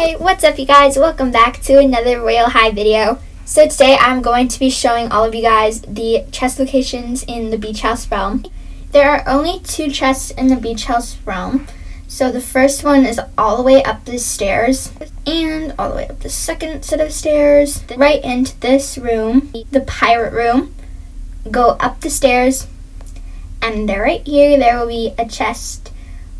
Hey, what's up you guys? Welcome back to another Royale High video. So today I'm going to be showing all of you guys the chest locations in the beach house realm. There are only two chests in the beach house realm. So the first one is all the way up the stairs and all the way up the second set of stairs, right into this room, the pirate room. Go up the stairs and there, right here there will be a chest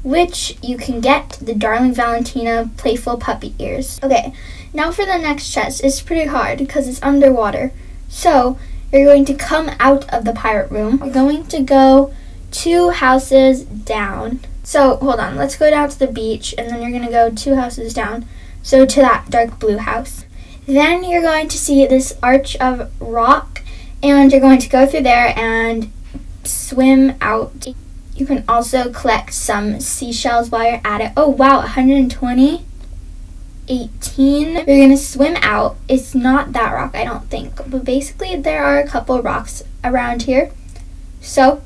which you can get the Darling Valentina Playful Puppy Ears. Okay, now for the next chest. It's pretty hard because it's underwater. So, you're going to come out of the pirate room. You're going to go two houses down. So, hold on. Let's go down to the beach, and then you're going to go two houses down. So, to that dark blue house. Then you're going to see this arch of rock, and you're going to go through there and swim out. You can also collect some seashells while you're at it. Oh wow, 120. 18. You're gonna swim out. It's not that rock, I don't think. But basically, there are a couple rocks around here. So,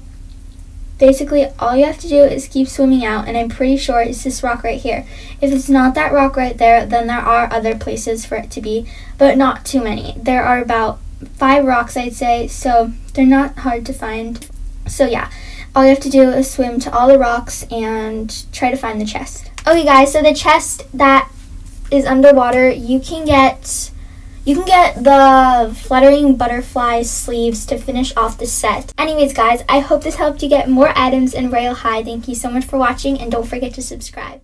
basically, all you have to do is keep swimming out, and I'm pretty sure it's this rock right here. If it's not that rock right there, then there are other places for it to be, but not too many. There are about five rocks, I'd say, so they're not hard to find. So, yeah all you have to do is swim to all the rocks and try to find the chest. Okay guys, so the chest that is underwater, you can get you can get the fluttering butterfly sleeves to finish off the set. Anyways guys, I hope this helped you get more items in Royale High. Thank you so much for watching and don't forget to subscribe.